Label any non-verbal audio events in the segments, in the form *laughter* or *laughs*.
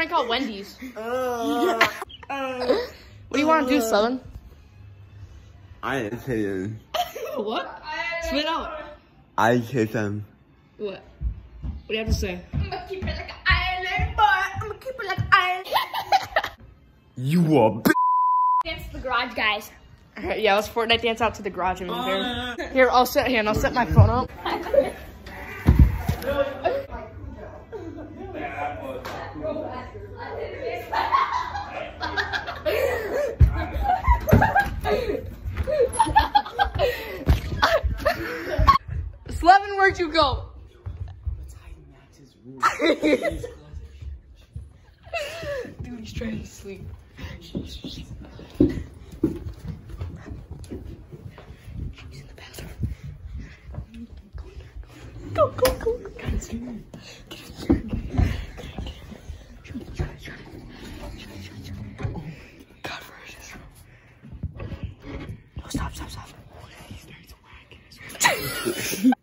We should prank call Wendy's. *laughs* Uh, what do you want to do, uh, Slevin? I didn't say them. What? Spit out. I said them. What? What do you have to say? I'm gonna keep it like an island, boy. I'm gonna keep it like an island. *laughs* You a b- Dance to the garage, guys. All right, *laughs* yeah, let's Fortnite dance out to the garage. I mean, here. Here, I'll set here and I'll set my phone up. Where'd you go? Dude, he's trying to sleep. He's in the bathroom. Go, go, go. Get in there. Get in there. Shoot it, shoot it, shoot it. Shoot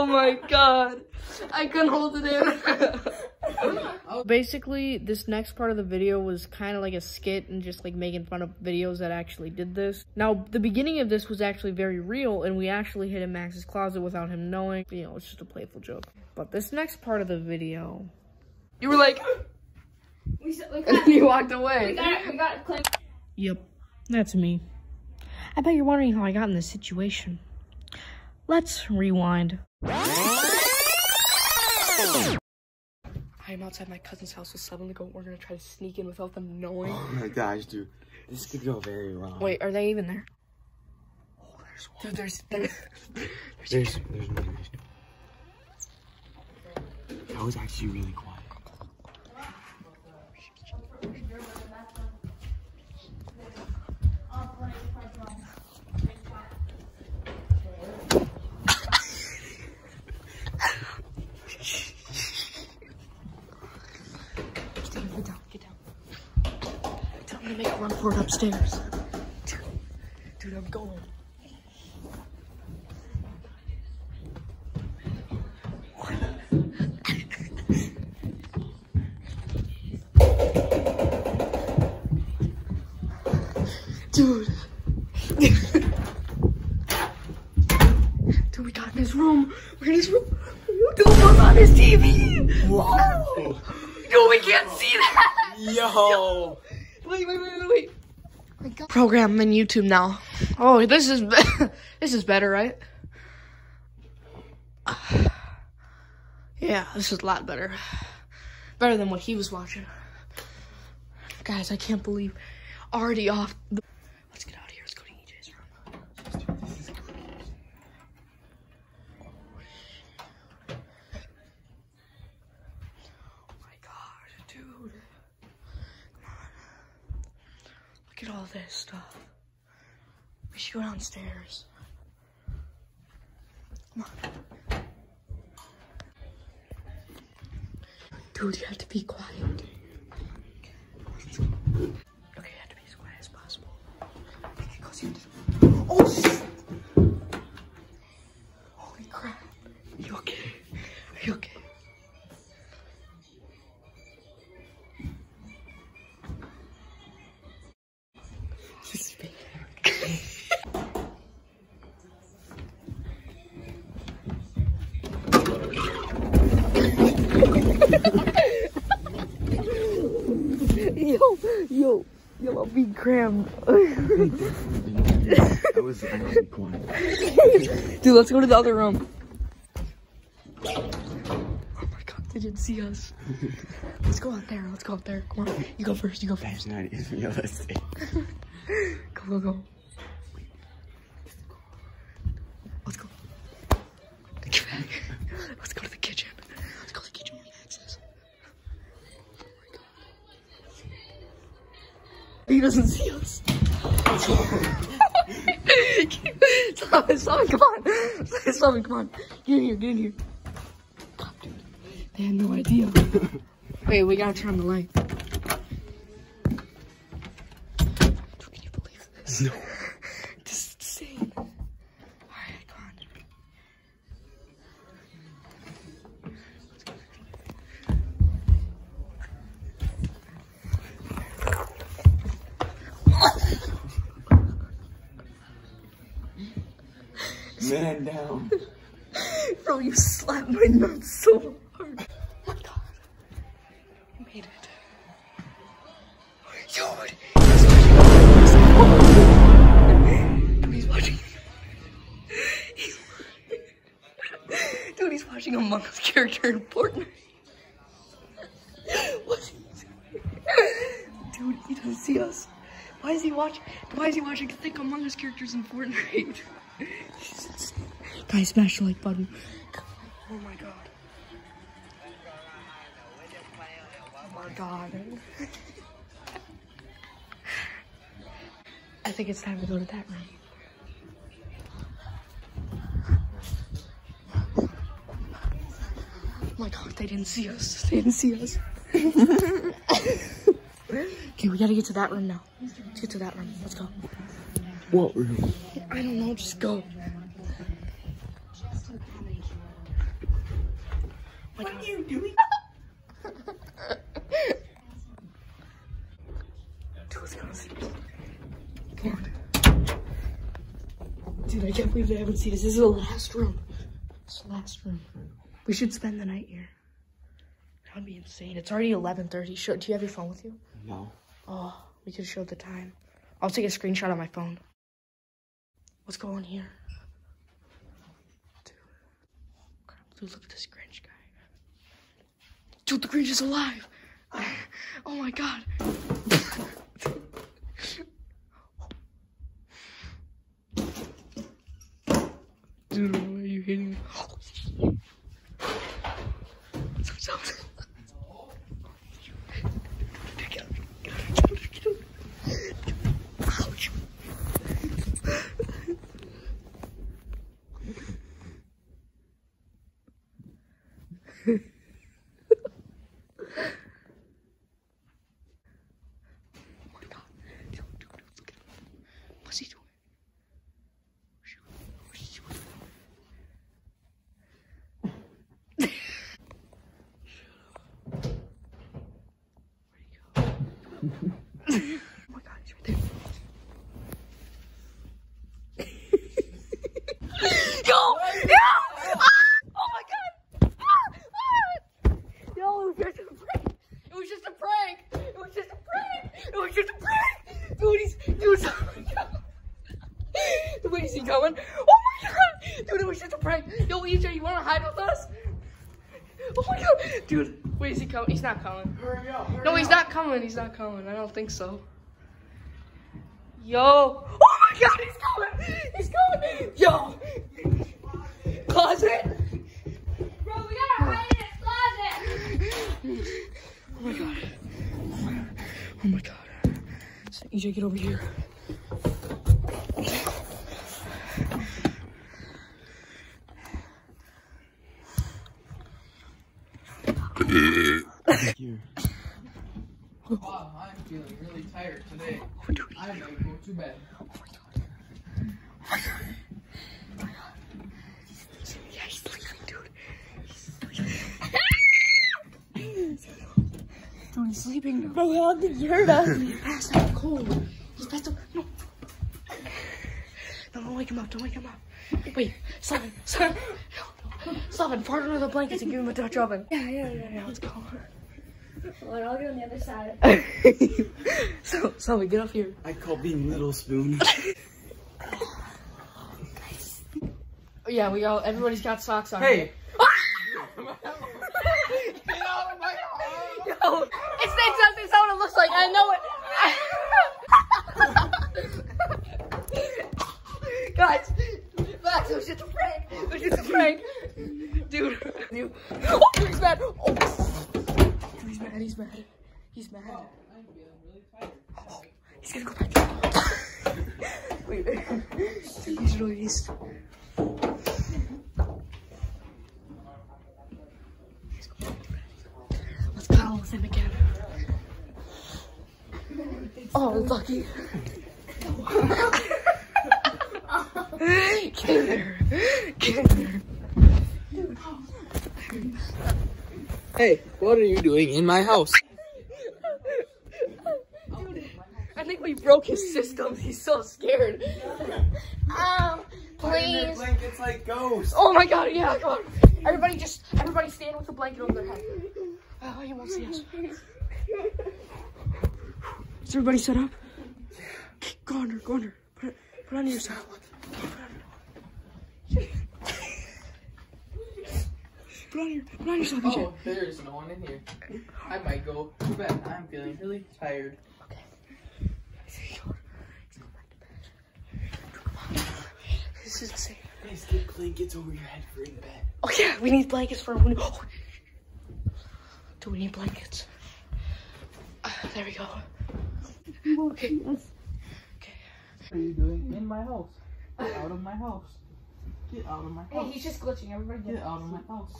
Oh my god. I couldn't hold it in. *laughs* Basically, this next part of the video was kind of like a skit and just like making fun of videos that actually did this. Now, the beginning of this was actually very real and we actually hid in Max's closet without him knowing. You know, it's just a playful joke. But this next part of the video, you were like, *gasps* We, s- we *laughs* and got, then you walked we away. got. We got it. Yep, that's me. I bet you're wondering how I got in this situation. Let's rewind. I'm outside my cousin's house with Slevin the Goat. We're gonna try to sneak in without them knowing. Oh my gosh, dude. This could go very wrong. Wait, are they even there? Oh, there's one. Dude, there's, there's, There's, there's no, there's no. That was actually really quiet. Get down, get down, get down. Tell me to make a run for it upstairs. Dude, I'm going. Dude. Dude, we got in his room. We're in his room. Dude, we're on his TV. Wow. Dude, we can't see that. Yo. Wait, wait, wait, wait, wait. Oh Program in YouTube now. Oh, this is *laughs* this is better, right? *sighs* Yeah, this is a lot better. Better than what he was watching. Guys, I can't believe already off. All this stuff. We should go downstairs. Come on. Dude, you have to be quiet. Okay, you have to be as quiet as possible. Okay. Oh, yo, yo, I'm being crammed. I was actually quiet. *laughs* Dude, let's go to the other room. Oh my god, they didn't see us. Let's go out there, let's go out there. Come on, you go first, you go first. That's not even realistic. *laughs* Go, go, go. Let's go. Get back. Let's go to the kitchen. Let's go to the kitchen where we have access. Oh my god. He doesn't see us. stop it, stop it, come on. Stop it, come on. Get in here, get in here. God, dude. They had no idea. Wait, we gotta turn on the light. Can you believe this? No. Man *laughs* down. Bro, you slapped my nuts so hard. Oh my god. You made it. Yo, he's watching. He's watching. Dude, he's watching Among Us character in Fortnite. What's he doing? Dude, he doesn't see us. Why is he watching? Why is he watching thick Among Us characters in Fortnite? Guys, smash the like button. Oh my god. Oh my god. I think it's time to go to that room. Oh my god, they didn't see us. They didn't see us. *laughs* okay, we gotta get to that room now. Let's get to that room. Let's go. What room? I don't know, just go. What are you doing? Dude, let's go. Come on. Dude, I can't believe they haven't seen us. This is the last room. It's the last room. We should spend the night here. That would be insane. It's already 11.30. Should, do you have your phone with you? No. Oh, we could show the time. I'll take a screenshot on my phone. What's going on here? Dude. Crap, Dude, look at this Grinch guy. Dude, the Grinch is alive! *laughs* Oh my god. *laughs* Dude, why are you hitting me? Stop, stop. Get out, get out, get out, get out. Ouch. Oh my god. Dude, dude, dude, look at him. What's he doing? What's he doing? Where'd he go? oh my god, he's right there. Yo! Yo! Ah! Oh my god! Ah! Ah! Yo, it was just a prank! It was just a prank! It was just a prank! It was just a prank! Dude, he's dude, oh my god! Wait, is he coming? Oh my god! Dude, it was just a prank! Yo, EJ, you wanna hide with us? Oh my god! Dude, wait, is he coming? He's not coming. Hurry up. No, he's not coming. He's not coming. I don't think so. Yo. Oh my god, he's coming. He's coming. Yo. Closet. Bro, we gotta hide in his closet. Oh my god. Oh my god. Say EJ, get over here. Here. Wow, I'm feeling really tired today. I might go to bed. Yeah, he's sleeping, dude. Dude, he's sleeping. Bro, how did you hurt us? He's passed out cold. He's passed out. No. No, don't wake him up. Don't wake him up. Wait, stop it. Stop it. Stop it. Fart under the blankets and give him a touch oven. Yeah, yeah, yeah, yeah. Let's go. Well, I'll get on the other side. *laughs* so, so get off here. I call being little spoon. *laughs* Oh, yeah, we all. Everybody's got socks on. Hey! *laughs* It's exactly how it looks like. I know it. *laughs* Guys, Max, it was just a prank. It was just a prank. Dude. Oh, he's mad. Oh. Dude, he's mad. He's mad. He's mad. Oh, he's gonna go back. *laughs* wait. Dude, he's released. Let's cuddle with him again. Oh, lucky. Get in there. Get in there. Hey, what are you doing in my house? I think we broke his system. He's so scared. Um, please. blankets like ghosts. Oh my god, yeah, come on. Everybody just, everybody stand with a blanket over their head. Oh, he won't see us. Is everybody set up? Yeah. Go under, go under. Put it, put it under yourself. Put under. Put on your, put on yourself, EJ. Oh, there is no one in here. I might go to bed. I'm feeling really tired. Okay. This is safe. Guys, get blankets over your head for in bed. Oh yeah, we need blankets for when. Oh. Do we need blankets? Uh, there we go. Okay. What are you doing in my house? Get out of my house. Get out of my house. Hey, he's just glitching. Everybody Get out of my house.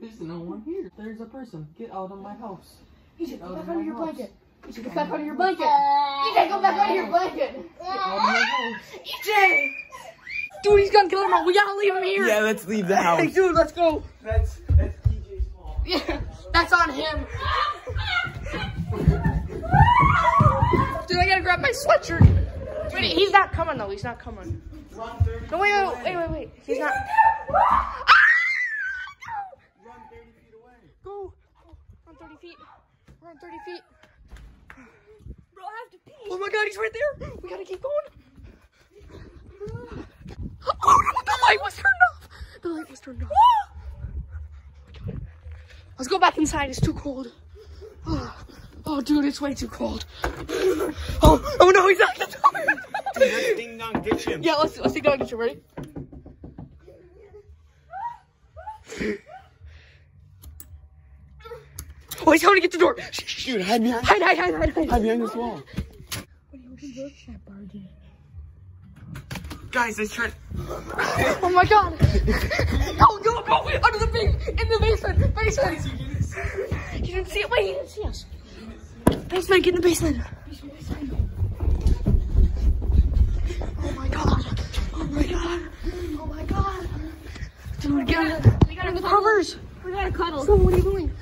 There's no one here. There's a person. Get out of my house. You should Get go out of back under your house. blanket. You should go back under your blanket. You gotta go back under your blanket. Get out of my house. *laughs* EJ! Dude, he's gonna kill him all. We gotta leave him here. Yeah, let's leave the house. Hey, dude, let's go. That's that's DJ's fault. Yeah, *laughs* that's on him. *laughs* Dude, I gotta grab my sweatshirt. Wait, he's not coming though. He's not coming. No, wait, wait, wait, wait, wait. He's not. Run 30 feet away. Go. Run 30 feet. Run 30 feet. Bro, I have to pee. Oh my god, he's right there. We gotta keep going. Oh no, the light was turned off. The light was turned off. Let's go back inside. It's too cold. Oh, oh dude, it's way too cold. Oh, oh no, he's not the door. Dude, let's ding dong ditch him. Yeah, let's let's take dog get you ready. Oh, he's coming to get the door. Dude, hide behind, Hide, hide, hide, hide, hide. hide behind this wall. Guys, let's try. Oh my god! Go, go, go! Under the big, in the basement, basement. He didn't see it. Wait, he didn't see us. Basement, get in the basement. Oh my god! Oh my god! Oh my god! Dude, get in the, We gotta the covers. We gotta cuddle. So what are you doing?